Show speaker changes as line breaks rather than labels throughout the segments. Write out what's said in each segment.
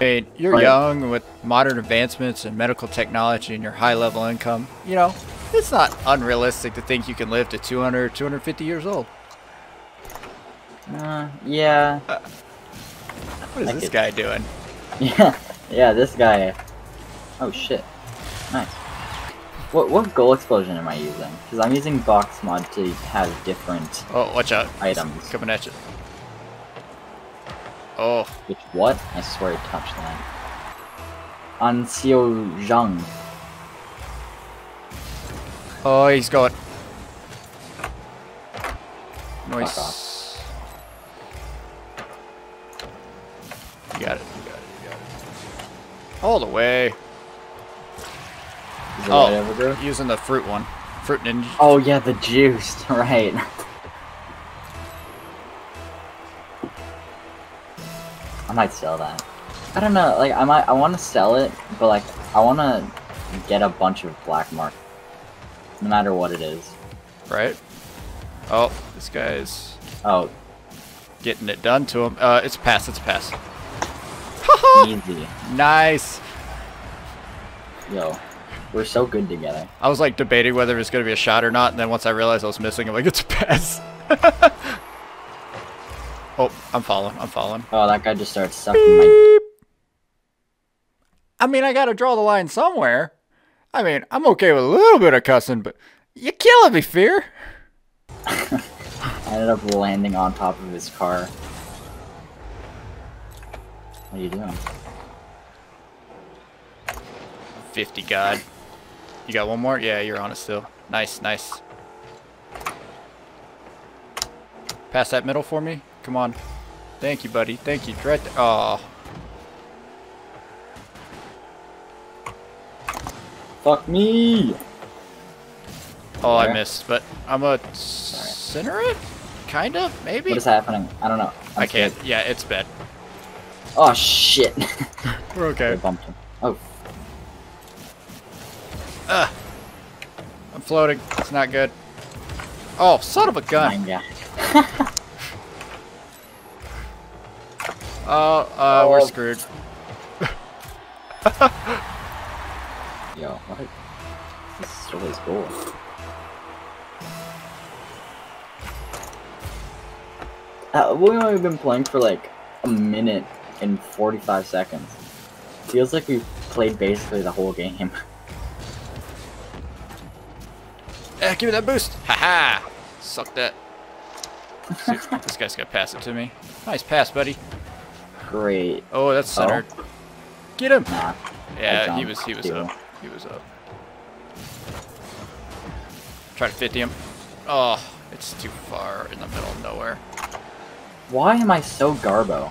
Mean, you're
Right.
young with modern advancements and medical technology and your high level income. You know, it's not unrealistic to think you can live to 200, 250 years old.
Uh, yeah.
What is
I
this
could-
guy doing?
Yeah. Yeah, this guy. Oh shit. Nice. What what goal explosion am I using? Because I'm using BakkesMod to have different
Oh, watch out.
items.
Coming at you. Oh,
Which what? I swear I touched that. Ansio Zhang.
oh, he's
got.
Nice. You got it. You got it. You got it. All the way.
Is
Oh.
right over there?
Using the fruit one. Fruit ninja.
Oh yeah, the juice. Right. Might sell that. I don't know. Like I might. I want to sell it, but like I want to get a bunch of black mark. No matter what it is.
Right? Oh, this guy's
Oh,
getting it done to him. Uh, it's a pass. It's a pass.
easy.
Nice.
Yo, we're so good together.
I was like debating whether it was going to be a shot or not, and then once I realized I was missing, I'm like, it's a pass. oh, I'm following. I'm following.
Oh, that guy just started sucking my.
I mean, I got to draw the line somewhere. I mean, I'm okay with a little bit of cussing, but you're killing me, Fear.
I ended up landing on top of his car. What are you doing?
50 God. You got one more? Yeah, you're on it still. Nice, nice. Pass that middle for me. Come on. Thank you, buddy. Thank you. Right there. Oh,
Fuck me!
oh, I missed, but I'm a center it? Kind of, maybe?
What is happening? I don't know. I'm
I can't. Yeah, it's bad.
Oh shit!
We're okay.
I bumped him. Oh,
Ugh. I'm floating. It's not good. Oh, son of a gun.
yeah.
Oh, uh, we're
Oh.
screwed.
Yo, what? This is really cool. Uh, we've only been playing for like a minute and 45 seconds. Feels like we've played basically the whole game.
Eh, give me that boost. Haha. Suck that. See if this guy's gonna pass it to me. Nice pass, buddy.
Great.
Oh, that's centered. Get him.
Nah.
Yeah, he was he was
too.
up. He was up. Try to 50 him. Oh, it's too far in the middle of nowhere.
Why am I so garbo?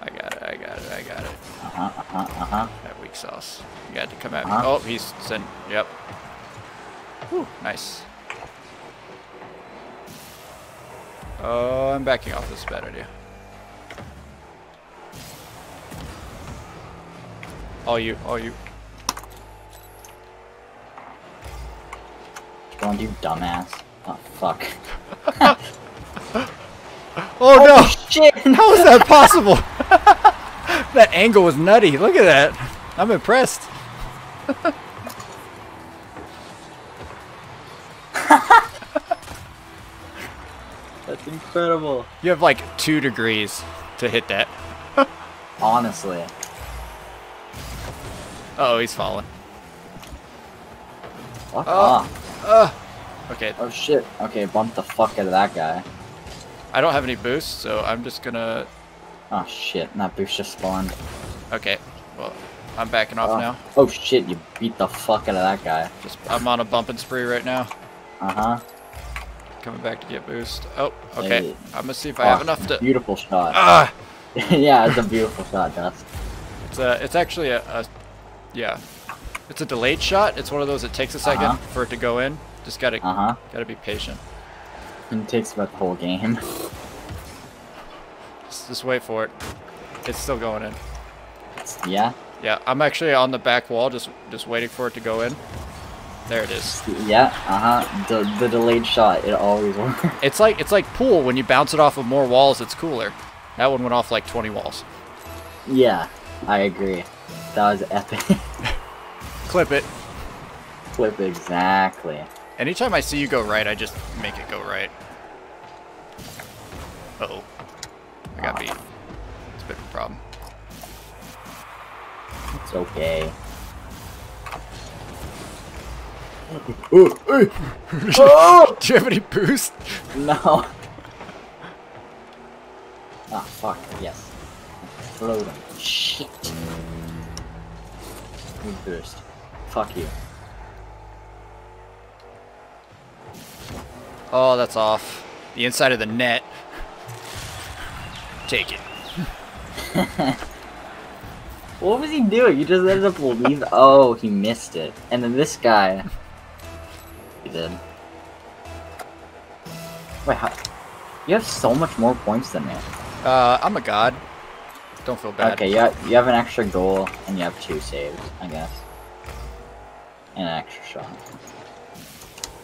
I got it, I got it, I got it.
Uh huh, uh huh, uh huh.
That weak sauce. You got to come at me.
Uh-huh.
Oh, he's sent. Yep. Whew, nice. Oh, I'm backing off. This is a bad idea. All you, all you.
Go on, you dumbass. Oh, fuck.
Oh no!
Shit!
How is that possible? that angle was nutty. Look at that. I'm impressed.
That's incredible.
You have like two degrees to hit that.
Honestly.
Oh, he's falling.
Fuck
Oh.
off.
Uh, okay,
Oh shit. Okay, bump the fuck out of that guy.
I don't have any boosts, so I'm just gonna.
Oh shit, and that boost just spawned.
Okay, well, I'm backing off
oh.
now.
Oh shit, you beat the fuck out of that guy.
Just I'm on a bumping spree right now.
Uh huh.
Coming back to get boost. Oh, okay.
Hey.
I'm gonna see if I have enough to.
Beautiful shot.
Ah,
yeah, it's a beautiful shot, Dust.
it's a. It's actually a, a. Yeah, it's a delayed shot. It's one of those that takes a 2nd
Uh-huh.
for it to go in. Just gotta
Uh huh.
gotta be patient.
And it takes about the whole game.
Just, just wait for it. It's still going in.
yeah.
Yeah, I'm actually on the back wall, just just waiting for it to go in. There it is.
Yeah. Uh huh. The the delayed shot. It always works.
It's like it's like pool when you bounce it off of more walls, it's cooler. That one went off like 20 walls.
Yeah, I agree. That was epic.
Clip it.
Clip exactly.
Anytime I see you go right, I just make it go right. Uh-oh. I got beat. It's a bit of a problem.
It's okay. Oh!
Do you have any boost?
No. Ah, fuck. Yes. Float him. Shit. Need boost. Fuck you.
Oh, that's off. The inside of the net. Take it.
What was he doing? He just ended up leaving. Oh, he missed it. And then this guy. He did. Wait, how? You have so much more points than me.
Uh, I'm a god. Don't feel bad.
Okay, you have, you have an extra goal, and you have two saves, I guess. And an extra shot.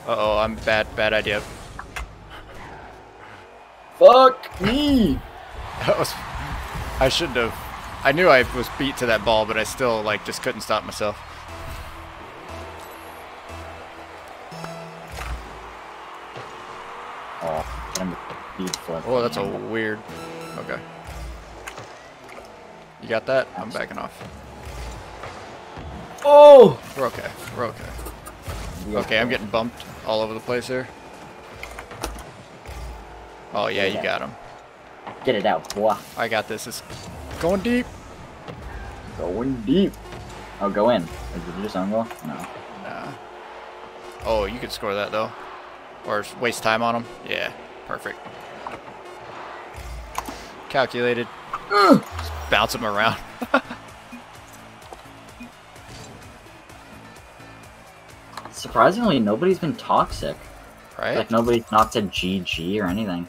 Uh-oh, I'm bad, bad idea.
Fuck me!
That was... I shouldn't have... I knew I was beat to that ball, but I still, like, just couldn't stop myself.
Oh,
that's a weird... Okay. You got that? I'm backing off.
Oh!
We're okay. We're okay. Okay, I'm getting bumped all over the place here. Oh, yeah, you got him.
Get it out, boy.
I got this. It's going deep.
Going deep. Oh, go in. Is it just own goal? No.
Nah. Oh, you could score that, though. Or waste time on him. Yeah, perfect. Calculated. Just bounce him around.
Surprisingly, nobody's been toxic.
right?
Like, nobody's knocked a GG or anything.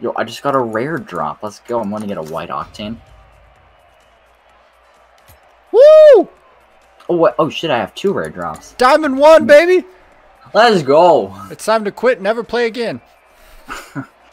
Yo, I just got a rare drop. Let's go. I'm gonna get a white octane.
Woo!
Oh, what? Oh, shit, I have two rare drops.
Diamond one, baby!
Let's go!
It's time to quit, never play again.